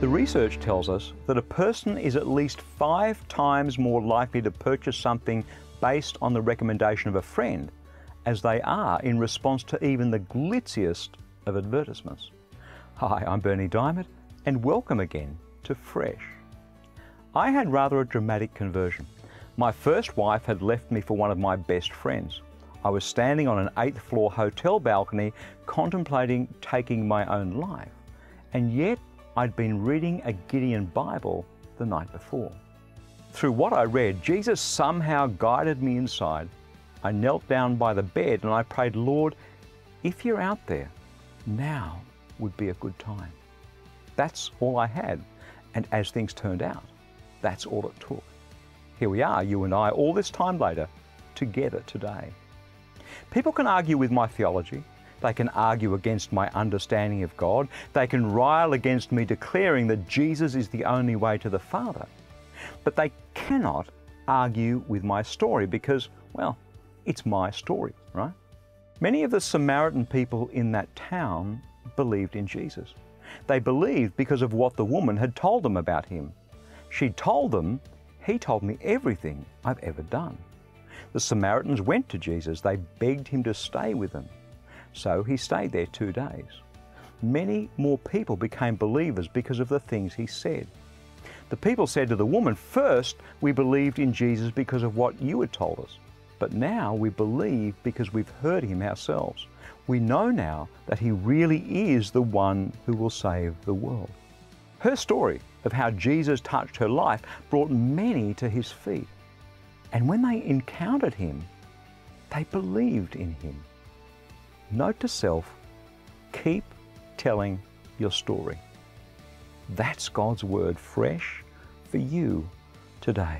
The research tells us that a person is at least five times more likely to purchase something based on the recommendation of a friend as they are in response to even the glitziest of advertisements. Hi, I'm Bernie Dymet, and welcome again to Fresh. I had rather a dramatic conversion. My first wife had left me for one of my best friends. I was standing on an eighth floor hotel balcony contemplating taking my own life. And yet, I'd been reading a Gideon Bible the night before. Through what I read, Jesus somehow guided me inside. I knelt down by the bed and I prayed, Lord, if you're out there, now would be a good time. That's all I had. And as things turned out, that's all it took. Here we are, you and I, all this time later, together today. People can argue with my theology. They can argue against my understanding of God. They can rile against me declaring that Jesus is the only way to the Father. But they cannot argue with my story because, well, it's my story, right? Many of the Samaritan people in that town believed in Jesus. They believed because of what the woman had told them about him. She told them, He told me everything I've ever done. The Samaritans went to Jesus. They begged him to stay with them. So he stayed there two days. Many more people became believers because of the things he said. The people said to the woman, First, we believed in Jesus because of what you had told us, but now we believe because we've heard him ourselves. We know now that he really is the one who will save the world. Her story of how Jesus touched her life brought many to his feet. And when they encountered him, they believed in him. Note to self keep telling your story. That's God's Word fresh for you today.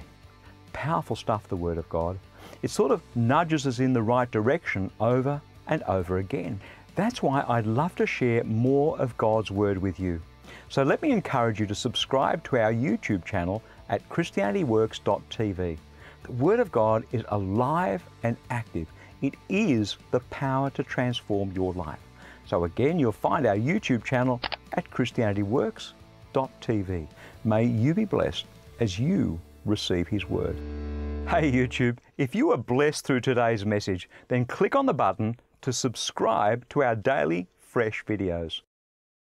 Powerful stuff, the Word of God. It sort of nudges us in the right direction over and over again. That's why I'd love to share more of God's Word with you. So let me encourage you to subscribe to our YouTube channel at ChristianityWorks.tv. The Word of God is alive and active. It is the power to transform your life. So again, you'll find our YouTube channel at ChristianityWorks.tv. May you be blessed as you receive His Word. Hey YouTube, if you are blessed through today's message, then click on the button to subscribe to our daily fresh videos.